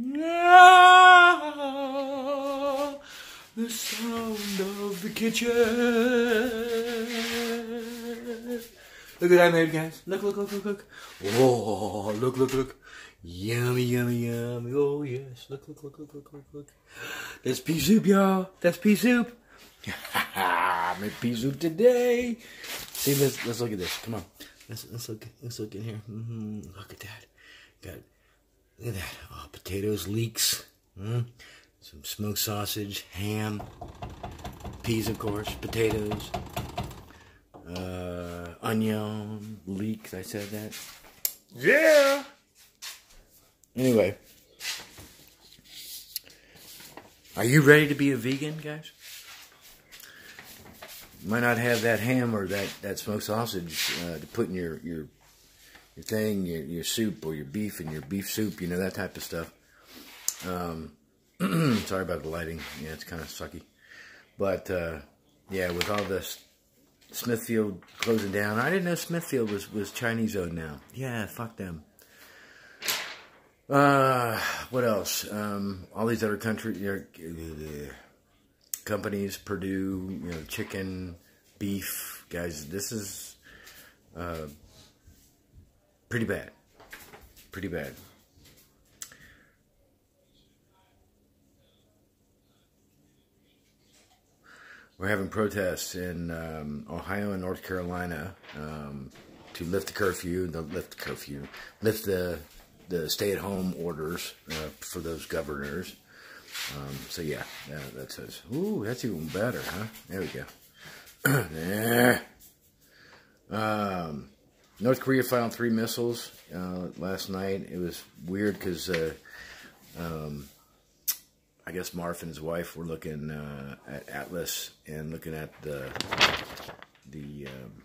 Ah, the sound of the kitchen. Look at that, baby guys. Look, look, look, look, look. Oh, look, look, look. Yummy, yummy, yummy. Oh, yes. Look, look, look, look, look, look, look. That's pea soup, y'all. That's pea soup. Make pea soup today. See, let's let's look at this. Come on. Let's let's look let's look in here. hmm Look at that. Got look at that. Oh, potatoes, leeks. Mm. Some smoked sausage, ham, peas, of course, potatoes, uh, onion, leeks. I said that. Yeah. Anyway, are you ready to be a vegan, guys? might not have that ham or that, that smoked sausage uh, to put in your your your thing, your, your soup or your beef and your beef soup, you know, that type of stuff. Um, sorry about the lighting. Yeah, it's kind of sucky. But, uh, yeah, with all this Smithfield closing down, I didn't know Smithfield was, was Chinese owned now. Yeah, fuck them. Uh, what else? Um, all these other countries, uh, companies, Perdue, you know, chicken, beef, guys, this is uh, pretty bad. Pretty bad. We're having protests in um, Ohio and North Carolina um, to lift the curfew, the lift the curfew, lift the the stay-at-home orders uh, for those governors. Um, so yeah, yeah, that says, ooh, that's even better, huh? There we go. yeah. Um, North Korea fired three missiles uh, last night. It was weird because uh, um, I guess Marf and his wife were looking uh, at Atlas and looking at the the um,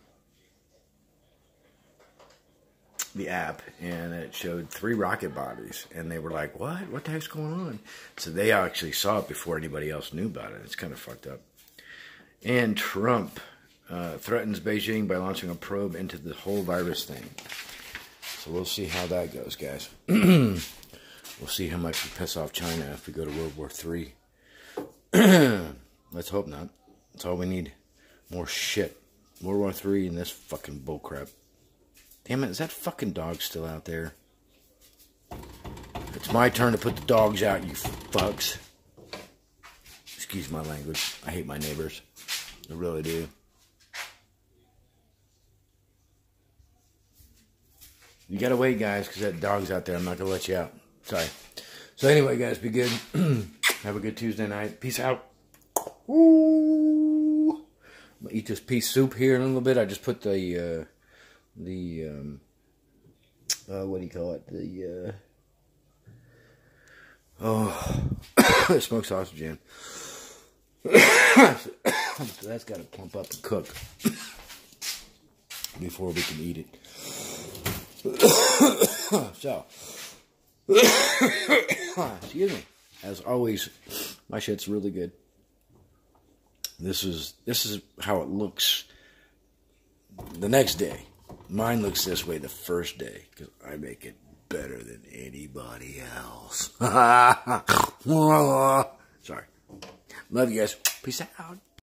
the app, and it showed three rocket bodies, and they were like, "What? What the heck's going on?" So they actually saw it before anybody else knew about it. It's kind of fucked up. And Trump uh, threatens Beijing by launching a probe into the whole virus thing. So we'll see how that goes, guys. we'll see how much we piss off China if we go to World War III. Let's hope not. That's all we need. More shit. World War Three and this fucking bullcrap. Damn it, is that fucking dog still out there? It's my turn to put the dogs out, you fucks. Excuse my language. I hate my neighbors. I really do. You gotta wait, guys, because that dog's out there. I'm not gonna let you out. Sorry. So anyway, guys, be good. Have a good Tuesday night. Peace out. Ooh. I'm gonna eat this pea soup here in a little bit. I just put the uh, the um, uh, what do you call it? The uh, oh, smoked sausage in. so that's got to plump up and cook before we can eat it. so, excuse me. As always, my shit's really good. This is this is how it looks the next day. Mine looks this way the first day because I make it better than anybody else. Sorry. Love you guys. Peace out.